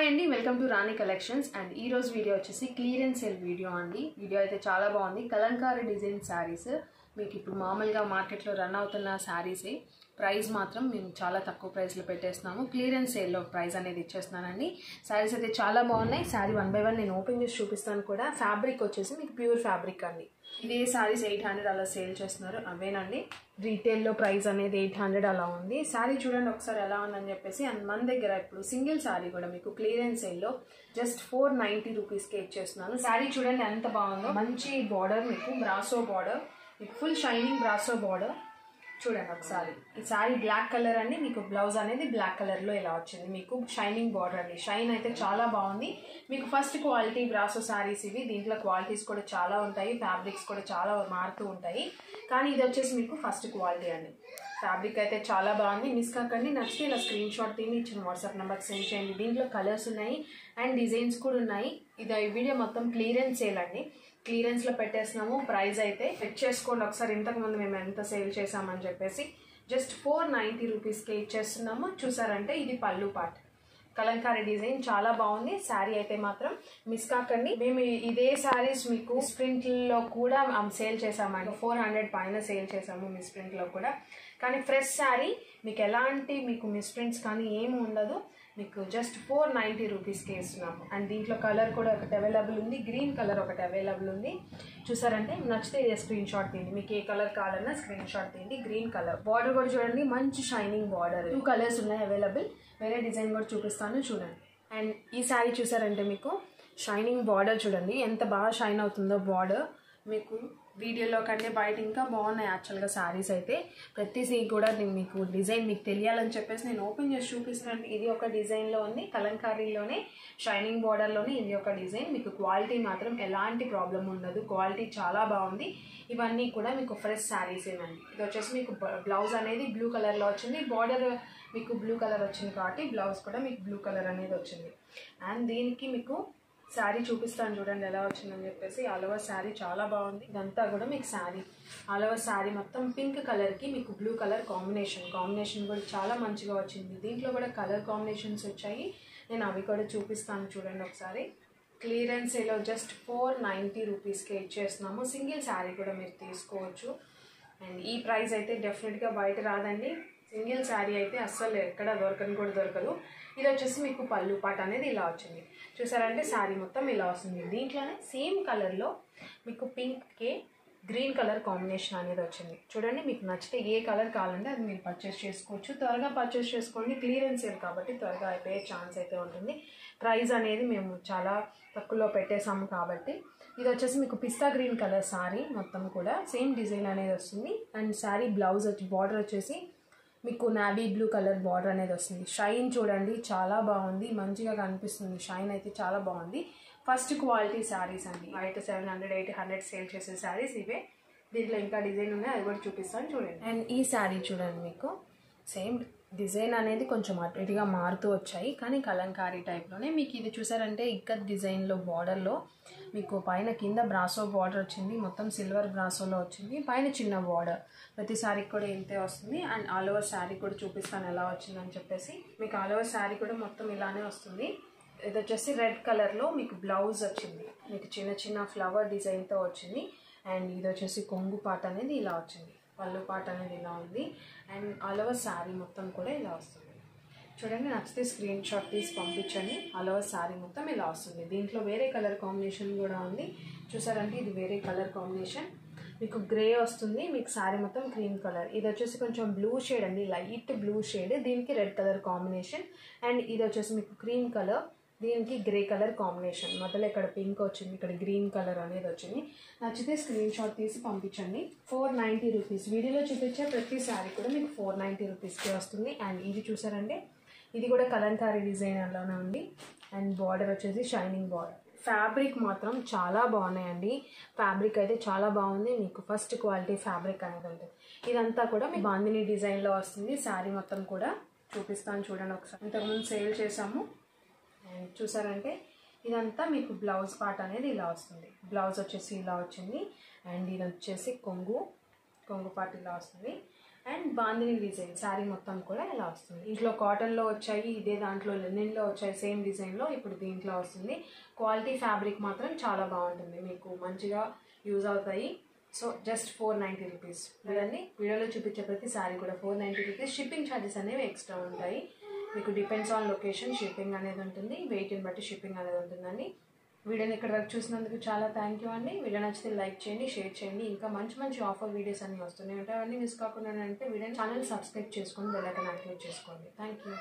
Hi అండి welcome to Rani collections and ఈ రోజు వీడియో వచ్చేసి క్లియరెన్స్ సేల్ వీడియో అండి. వీడియో అయితే చాలా బాగుంది. కలంకారీ డిజైన్ శారీస్ మీకు ఇప్పుడు మామూలుగా మార్కెట్లో రన్ అవుతున్న శారీసే ప్రైస్ మాత్రం మేము చాలా తక్కువ ప్రైస్లో పెట్టేస్తున్నాము. క్లియరెన్స్ సేల్లో ప్రైస్ అనేది ఇచ్చేస్తున్నానండి. శారీస్ అయితే చాలా బాగున్నాయి. శారీ వన్ బై వన్ నేను ఓపెన్ చేసి చూపిస్తాను కూడా. ఫ్యాబ్రిక్ వచ్చేసి మీకు ప్యూర్ ఫ్యాబ్రిక్ అండి. ఇదే శారీస్ ఎయిట్ హండ్రెడ్ అలా సేల్ చేస్తున్నారు. అవేనండి. రీటైల్లో ప్రైస్ అనేది ఎయిట్ హండ్రెడ్ అలా ఉంది. శారీ చూడండి ఒకసారి ఎలా ఉందని చెప్పేసి అండ్ మన దగ్గర ఇప్పుడు సింగిల్ శారీ కూడా మీకు క్లియరెన్స్ సేల్లో జస్ట్ ఫోర్ నైంటీ రూపీస్కి ఇచ్చేస్తున్నాను. శారీ చూడండి ఎంత బాగుందో. మంచి బార్డర్ మీకు brasso border. Full shining brasso border చూడండి ఒకసారి. ఈ సారీ బ్లాక్ కలర్ అండి. మీకు బ్లౌజ్ అనేది బ్లాక్ కలర్లో ఇలా వచ్చింది. మీకు షైనింగ్ బార్డర్ అండి. షైన్ అయితే చాలా బాగుంది. మీకు ఫస్ట్ క్వాలిటీ బ్రాసో శారీస్ ఇవి. దీంట్లో క్వాలిటీస్ కూడా చాలా ఉంటాయి. ఫ్యాబ్రిక్స్ కూడా చాలా మారుతూ ఉంటాయి. కానీ ఇది వచ్చేసి మీకు ఫస్ట్ క్వాలిటీ అండి. ఫ్యాబ్రిక్ అయితే చాలా బాగుంది. మిస్ కాకండి నచ్చితే ఇలా స్క్రీన్ షాట్ తీని ఇచ్చిన వాట్సాప్ నెంబర్కి సెండ్ చేయండి. దీంట్లో కలర్స్ ఉన్నాయి అండ్ డిజైన్స్ కూడా ఉన్నాయి. ఇది వీడియో మొత్తం క్లియరెన్స్ సేల్ అండి. క్లియరెన్స్లో పెట్టేస్తున్నాము ప్రైస్ అయితే. చెక్ చేసుకోండి ఒకసారి ఇంతకుముందు మేము ఎంత సేల్ చేసామని చెప్పేసి. జస్ట్ ఫోర్ నైంటీ రూపీస్కి ఇచ్చేస్తున్నాము. చూసారంటే ఇది పళ్ళు పాట్ కలంకారీ డిజైన్ చాలా బాగుంది. శారీ అయితే మాత్రం మిస్ కాకండి. మేము ఇదే శారీస్ మీకు స్ప్రింట్లో కూడా సేల్ చేసామండి ఫోర్ హండ్రెడ్ పైన సేల్ చేసాము మిస్ప్రింట్లో కూడా. కానీ ఫ్రెష్ శారీ మీకు ఎలాంటి మీకు మిస్ప్రింట్స్ కానీ ఏమి ఉండదు. మీకు జస్ట్ ఫోర్ నైంటీ రూపీస్కి ఇస్తున్నాము అండ్ దీంట్లో కలర్ కూడా ఒకటి అవైలబుల్ ఉంది. గ్రీన్ కలర్ ఒకటి అవైలబుల్ ఉంది. చూసారంటే నచ్చితే స్క్రీన్ షాట్ తీయండి. మీకు ఏ కలర్ కావాలన్నా స్క్రీన్ షాట్ తీయండి. గ్రీన్ కలర్ బార్డర్ కూడా చూడండి. మంచి షైనింగ్ బార్డర్ టూ కలర్స్ ఉన్నాయి అవైలబుల్ వేరే డిజైన్ కూడా చూపిస్తాను. చూడండి. అండ్ ఈ శారీ చూసారంటే మీకు షైనింగ్ బార్డర్ చూడండి. ఎంత బాగా షైన్ అవుతుందో బార్డర్ మీకు వీడియోలో కంటే బయట ఇంకా బాగున్నాయి యాక్చువల్గా శారీస్ అయితే. ప్రతిసీ కూడా నేను మీకు డిజైన్ మీకు తెలియాలని చెప్పేసి నేను ఓపెన్ చేసి చూపిస్తున్నాను. ఇది ఒక డిజైన్లో ఉంది. కలంకారీలోనే షైనింగ్ బార్డర్లోనే ఇది ఒక డిజైన్. మీకు క్వాలిటీ మాత్రం ఎలాంటి ప్రాబ్లం ఉండదు. క్వాలిటీ చాలా బాగుంది. ఇవన్నీ కూడా మీకు ఫ్రెష్ శారీస్ శారీసేనండి ఇది వచ్చేసి మీకు బ్లౌజ్ అనేది బ్లూ కలర్లో వచ్చింది. బార్డర్ మీకు బ్లూ కలర్ వచ్చింది కాబట్టి బ్లౌజ్ కూడా మీకు బ్లూ కలర్ అనేది వచ్చింది. అండ్ దీనికి మీకు శారీ చూపిస్తాను చూడండి ఎలా వచ్చిందని చెప్పేసి. ఆల్ ఓవర్ శారీ చాలా బాగుంది. ఇదంతా కూడా మీకు శారీ. ఆల్ ఓవర్ శారీ మొత్తం పింక్ కలర్కి మీకు బ్లూ కలర్ కాంబినేషన్. కాంబినేషన్ కూడా చాలా మంచిగా వచ్చింది. దీంట్లో కూడా కలర్ కాంబినేషన్స్ వచ్చాయి. నేను అవి కూడా చూపిస్తాను చూడండి ఒకసారి. క్లియరెన్స్ ఏలో జస్ట్ ఫోర్ నైంటీ రూపీస్కి ఇచ్చేస్తున్నాము. సింగిల్ శారీ కూడా మీరు తీసుకోవచ్చు. అండ్ ఈ ప్రైస్ అయితే డెఫినెట్గా బయట రాదండి. సింగిల్ శారీ అయితే అస్సలు ఎక్కడ దొరకని కూడా దొరకదు. ఇది వచ్చేసి మీకు పళ్ళు పాట అనేది ఇలా వచ్చింది. చూసారంటే శారీ మొత్తం ఇలా వస్తుంది. దీంట్లోనే సేమ్ కలర్లో మీకు పింక్కి గ్రీన్ కలర్ కాంబినేషన్ అనేది వచ్చింది. చూడండి మీకు నచ్చితే ఏ కలర్ కావాలంటే అది మీరు పర్చేస్ చేసుకోవచ్చు. త్వరగా పర్చేస్ చేసుకోండి. క్లియరెన్స్ సేల్ కాబట్టి త్వరగా అయిపోయే ఛాన్స్ అయితే ఉంటుంది. ప్రైస్ అనేది మేము చాలా తక్కువలో పెట్టేసాము కాబట్టి. ఇది వచ్చేసి మీకు పిస్తా గ్రీన్ కలర్ శారీ మొత్తం కూడా. సేమ్ డిజైన్ అనేది వస్తుంది. అండ్ శారీ బ్లౌజ్ వచ్చి బార్డర్ వచ్చేసి మీకు నావీ బ్లూ కలర్ బార్డర్ అనేది వస్తుంది. షైన్ చూడండి చాలా బాగుంది. మంచిగా కనిపిస్తుంది. షైన్ అయితే చాలా బాగుంది. ఫస్ట్ క్వాలిటీ శారీస్ అండి. బయట seven hundred eight hundred sale చేసే శారీస్ ఇవే. దీంట్లో ఇంకా డిజైన్ ఉన్నాయి అది కూడా చూపిస్తాను చూడండి. అండ్ ఈ శారీ చూడండి మీకు. సేమ్ డిజైన్ అనేది కొంచెం అటు ఇటుగా మారుతూ వచ్చాయి. కానీ కలంకారీ టైప్లోనే మీకు ఇది చూసారంటే ఇక్కత్ డిజైన్లో బార్డర్లో మీకు పైన కింద బ్రాసో బార్డర్ వచ్చింది. మొత్తం సిల్వర్ బ్రాసోలో వచ్చింది. పైన చిన్న బార్డర్. ప్రతి శారీకి కూడా ఇంతే వస్తుంది. అండ్ ఆల్ ఓవర్ శారీ కూడా చూపిస్తాను ఎలా వచ్చిందని చెప్పేసి. మీకు ఆల్ ఓవర్ శారీ కూడా మొత్తం ఇలానే వస్తుంది. ఇది వచ్చేసి రెడ్ కలర్లో మీకు బ్లౌజ్ వచ్చింది. మీకు చిన్న చిన్న ఫ్లవర్ డిజైన్తో వచ్చింది. అండ్ ఇది వచ్చేసి కొంగు పాట అనేది ఇలా వచ్చింది. పళ్ళు పాట అనేది ఇలా ఉంది. అండ్ ఆల్ ఓవర్ శారీ మొత్తం కూడా ఇలా వస్తుంది. చూడండి నచ్చితే స్క్రీన్ షాట్ తీసి పంపించండి. ఆల్ ఓవర్ శారీ మొత్తం ఇలా వస్తుంది. దీంట్లో వేరే కలర్ కాంబినేషన్ కూడా ఉంది. చూసారంటే ఇది వేరే కలర్ కాంబినేషన్ మీకు గ్రే వస్తుంది మీకు శారీ మొత్తం క్రీమ్ కలర్ ఇది వచ్చేసి కొంచెం బ్లూ షేడ్ అండి. లైట్ బ్లూ షేడ్ దీనికి రెడ్ కలర్ కాంబినేషన్ అండ్ ఇది వచ్చేసి మీకు క్రీమ్ కలర్ దీనికి గ్రే కలర్ కాంబినేషన్. మొదలు ఇక్కడ పింక్ వచ్చింది ఇక్కడ గ్రీన్ కలర్ అనేది వచ్చింది. నచ్చితే స్క్రీన్ షాట్ తీసి పంపించండి. ఫోర్ నైంటీ రూపీస్ వీడియోలో చూపించే ప్రతి శారీ కూడా మీకు ఫోర్ నైంటీ రూపీస్కి వస్తుంది. అండ్ ఇది చూసారంటే ఇది కూడా కలంకారీ డిజైనర్లోనే ఉంది. అండ్ బార్డర్ వచ్చేసి షైనింగ్ బార్డర్ ఫ్యాబ్రిక్ మాత్రం చాలా బాగున్నాయండి. ఫ్యాబ్రిక్ అయితే చాలా బాగుంది. మీకు ఫస్ట్ క్వాలిటీ ఫ్యాబ్రిక్ అనేది ఉంటుంది. ఇదంతా కూడా మీ బాందిని డిజైన్లో వస్తుంది. శారీ మొత్తం కూడా చూపిస్తాను చూడండి ఒకసారి. ఇంతకుముందు సేల్ చేసాము చూసారంటే ఇదంతా మీకు బ్లౌజ్ పార్ట్ అనేది ఇలా వస్తుంది. బ్లౌజ్ వచ్చేసి ఇలా వచ్చింది. అండ్ ఇది వచ్చేసి కొంగు. కొంగు పార్ట్ ఇలా వస్తుంది. అండ్ బాందిని డిజైన్ శారీ మొత్తం కూడా ఇలా వస్తుంది. ఇంట్లో కాటన్లో వచ్చాయి ఇదే దాంట్లో లెనిన్లో వచ్చాయి సేమ్ డిజైన్లో ఇప్పుడు దీంట్లో వస్తుంది. క్వాలిటీ ఫ్యాబ్రిక్ మాత్రం చాలా బాగుంటుంది. మీకు మంచిగా యూజ్ అవుతాయి. So just four ninety rupees వీళ్ళని వీడియోలో చూపించే ప్రతి శారీ కూడా four ninety rupees shipping charges అనేవి ఎక్స్ట్రా ఉంటాయి. మీకు డిపెండ్స్ ఆన్ లొకేషన్ షిప్పింగ్ అనేది ఉంటుంది. వెయిట్ని బట్టి షిప్పింగ్ అనేది ఉంటుందండి. వీడియోని ఇక్కడ వరకు చూసినందుకు చాలా థ్యాంక్ యూ అండి. వీడియో నచ్చితే లైక్ చేయండి షేర్ చేయండి. ఇంకా మంచి మంచి ఆఫర్ వీడియోస్ అన్ని వస్తున్నాయి ఉంటాయి. అవన్నీ మిస్ కాకుండా అంటే వీడియో ఛానల్ సబ్స్క్రైబ్ చేసుకొని బెల్ యాక్టివేట్ చేసుకోండి. Thank you